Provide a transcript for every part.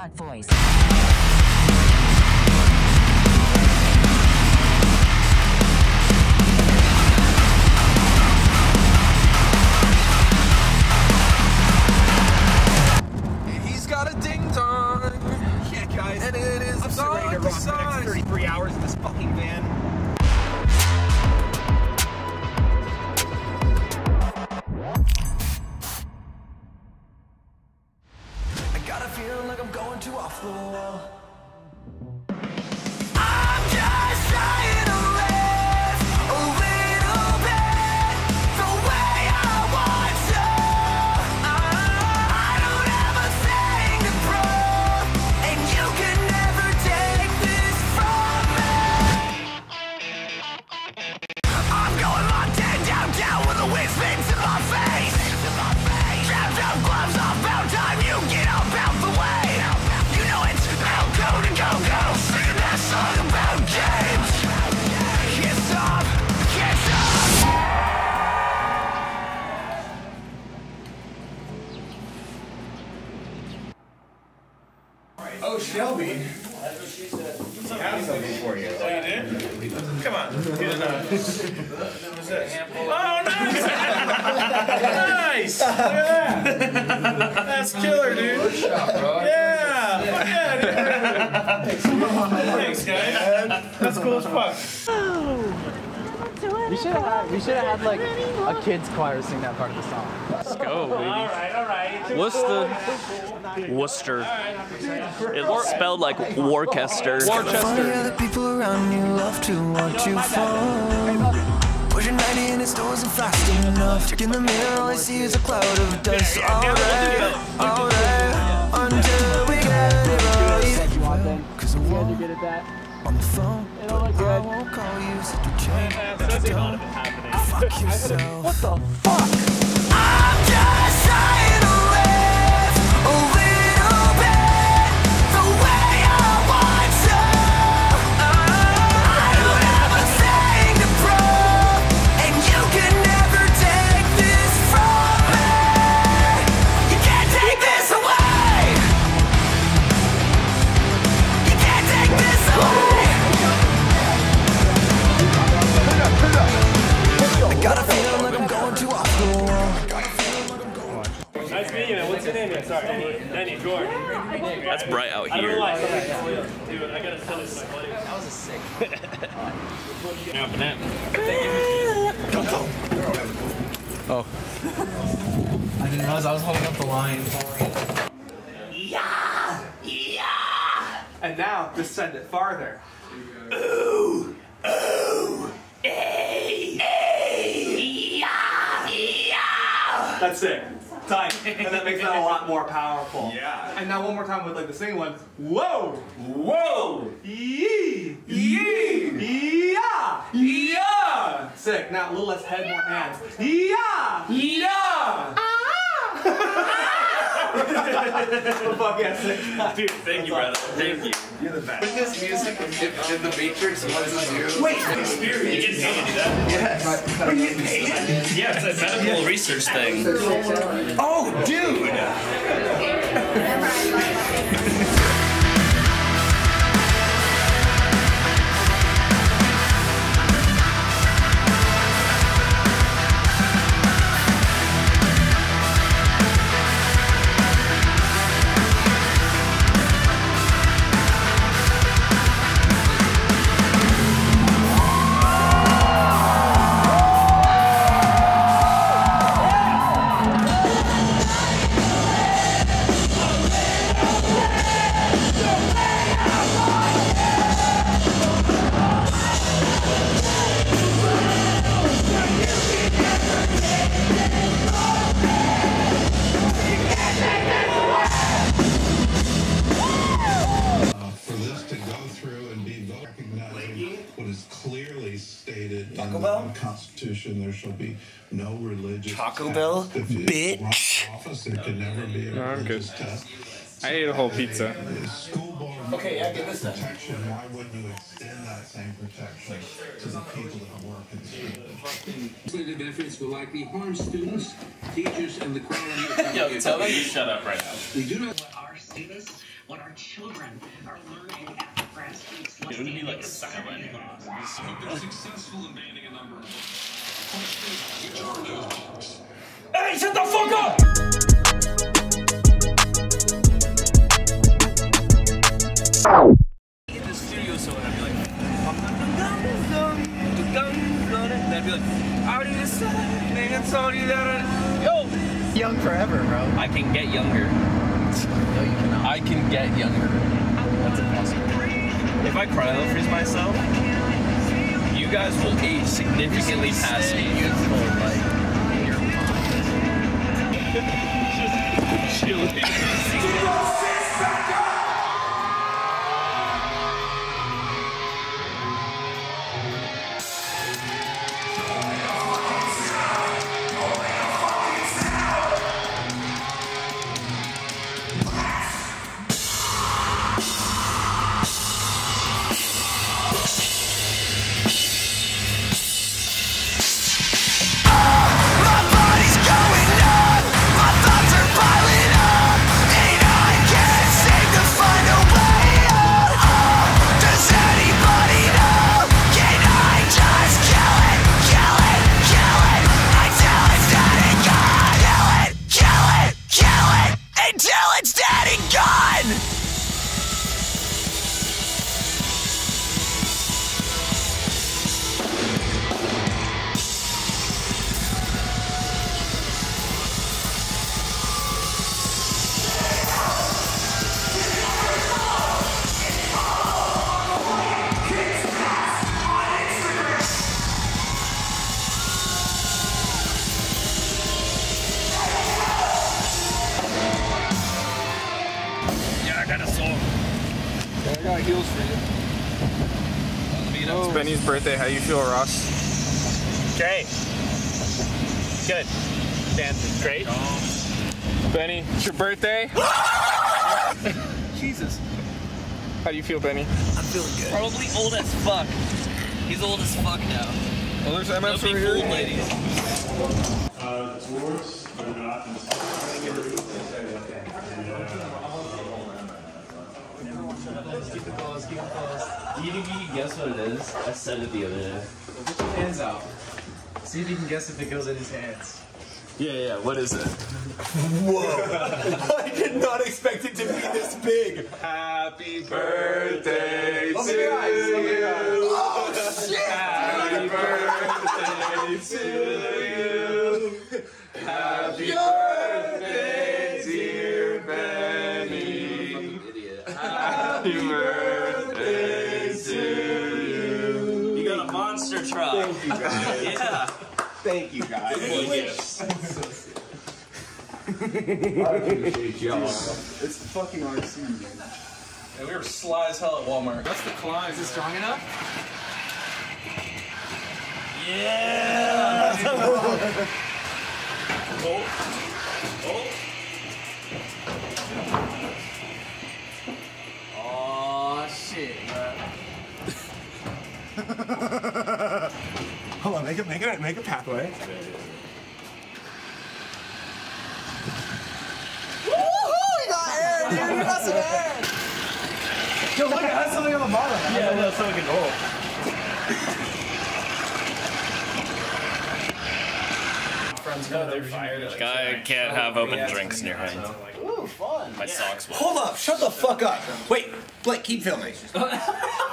robot voice. Oh, Shelby. I have something for you. Oh, Come on. Oh, nice! nice! Look at that. That's killer, dude. Yeah! Fuck yeah, dude. Thanks, guys. That's cool as fuck. Oh. We should have we should have had like a kids choir sing that part of the song. Oh, Let's go, baby. All right, all right. Worcester. Worcester. It's spelled like Worcester. Funny how the people around you love to watch you fall. Pushing 90 in the stores and fast enough. Check in the mirror, all I see is a cloud of dust. All day, all day, until we get it right. You want them? Cause I You guys are won't good at that. on the phone. It'll look I won't call you, said you changed. But you don't. Fuck yourself. What the fuck? I'm Now, banana. Oh. I didn't realize I was holding up the line. Yeah! Yeah! And now, just send it farther. Ooh! Ooh! Ay! Ay! Yeah! Yeah! That's it. Tight. And that makes that a lot more powerful. Yeah. And now one more time with like the singing one. Whoa! Whoa! Yee! Yee! Yeah! Yeah! Sick. Now a little less head, more hands. Yeah! Yeah! Fuck yeah, sick. Dude, thank you, brother. Thank you. You're the best. With this music in, in the Matrix was a zero. Wait! You get paid to do that? Yes. Are you getting paid? Yeah, it's a medical research thing. Oh, dude! Constitution, there shall be no religious Taco. Bell? If Bitch. Office, it can never be a I'm good. test. I ate a whole pizza. The school board Okay, yeah, get this then. protection. Why wouldn't you extend that same protection to the people that work in schools? Legislative benefits will likely harm students, teachers, and the quality of Yo, tell them to shut up right now. We do not our students what our children are learning at the grassroots It would be like silent. They're successful in banning a number of Which are those books? Hey, shut the fuck up! in the studio so I'd be like, and I'd be like, how do you say, man, sorry that yo. Young forever, bro. I can get younger. No, you cannot. I can get younger. That's impossible. If I cryo freeze myself, you guys will age significantly past me. Your My Yeah, I got a song. I got heels for you. It's Benny's birthday. How you feel, Ross? Great. Good. Dan, great. Benny, it's your birthday. Jesus. How do you feel, Benny? I'm feeling good. Probably old as fuck. He's old as fuck now. Well, there's Don't MS over fooled, here. ladies. Uh, tours, but not in Keep it close, keep it close. Do you think you can guess what it is? I said it the other day. Put your hands out. See if you can guess if it goes in his hands. Yeah, yeah. What is it? Whoa! I did not expect it to be this big. Happy birthday Open your eyes, open. Oh shit! Happy birthday to you. Happy birthday, you guys. Good boy gifts. I. It's fucking RC. Yeah, we were sly as hell at Walmart. That's the climb. Is it strong enough? Yeah. Oh. Oh. Oh shit, Hold on, make it, make it, make a pathway. Woohoo! You got air, dude! You got some air! Yo, look, it has something on the bottom. Yeah, no, so we can roll. Guy can't have open drinks in your hand. Ooh, fun. My socks. Hold up, shut the fuck up. Wait, Blake, keep filming.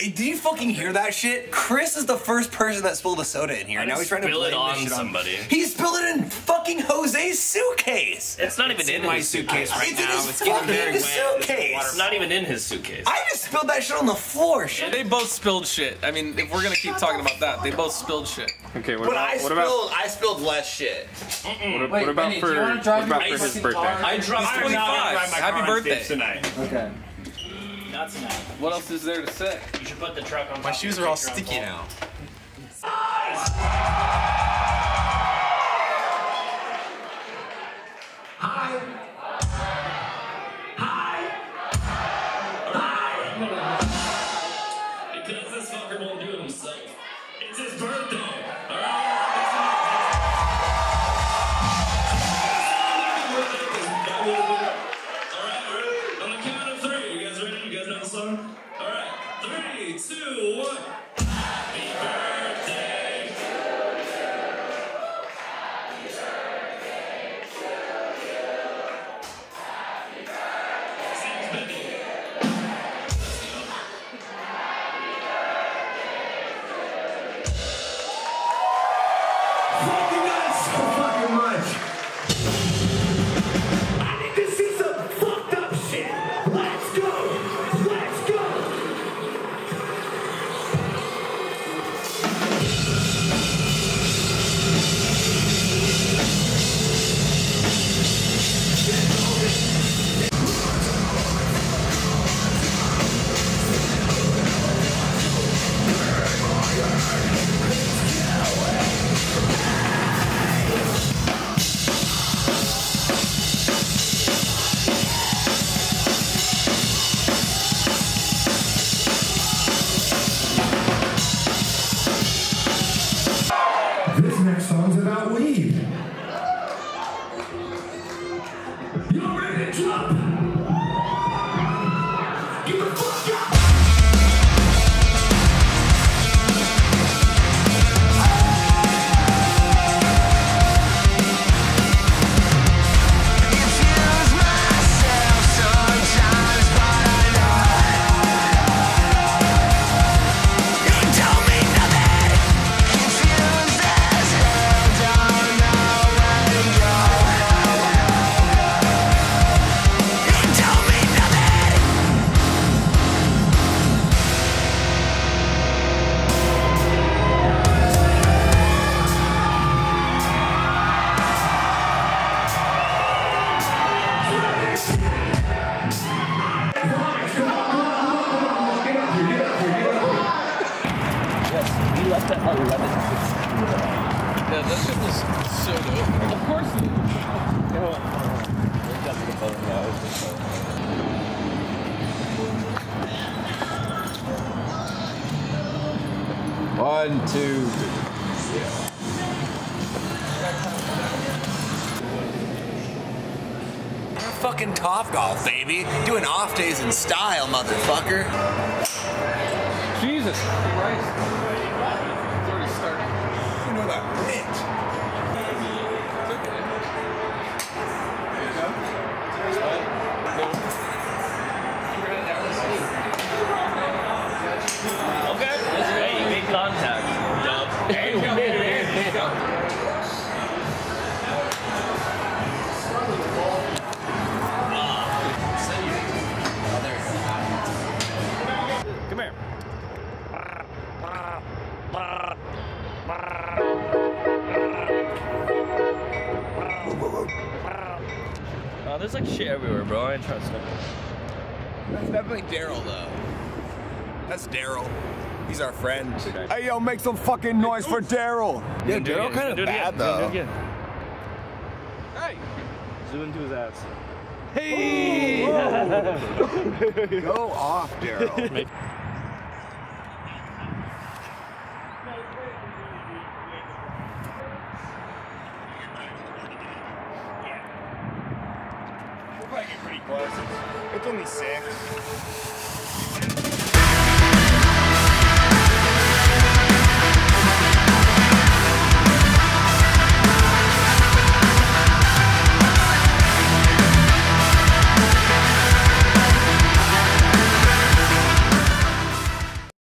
Yeah. Did you fucking hear that shit? Chris is the first person that spilled a soda in here. I now he's trying to spill blame it this on shit somebody. He spilled it in fucking Jose's suitcase. It's not even in my suitcase right It's now. his It's getting fucking very wet. suitcase. It's It's not even in his suitcase. I just spilled that shit on the floor. Shit. They both spilled shit. I mean, if we're gonna keep talking about that, they both spilled shit. Okay, what But I about what spilled, about I spilled less shit. what, Wait, what about Benny, for you wanna drive what about for his birthday? I dropped I'm not gonna 25. drive my Happy car on birthday. Tonight. Okay. Not tonight. What else is there to say? You should put the truck on. My shoes are all sticky now. One, two, three. You're fucking top golf, baby. Doing off days in style, motherfucker. Jesus Christ. There's like shit everywhere, bro. I ain't trust it. That's definitely Daryl, though. That's Daryl. He's our friend. Hey, yo, make some fucking noise for Daryl. Yeah, Daryl kind of bad, though. Hey. Zoom into his ass. Hey. Go off, Daryl. It's only six.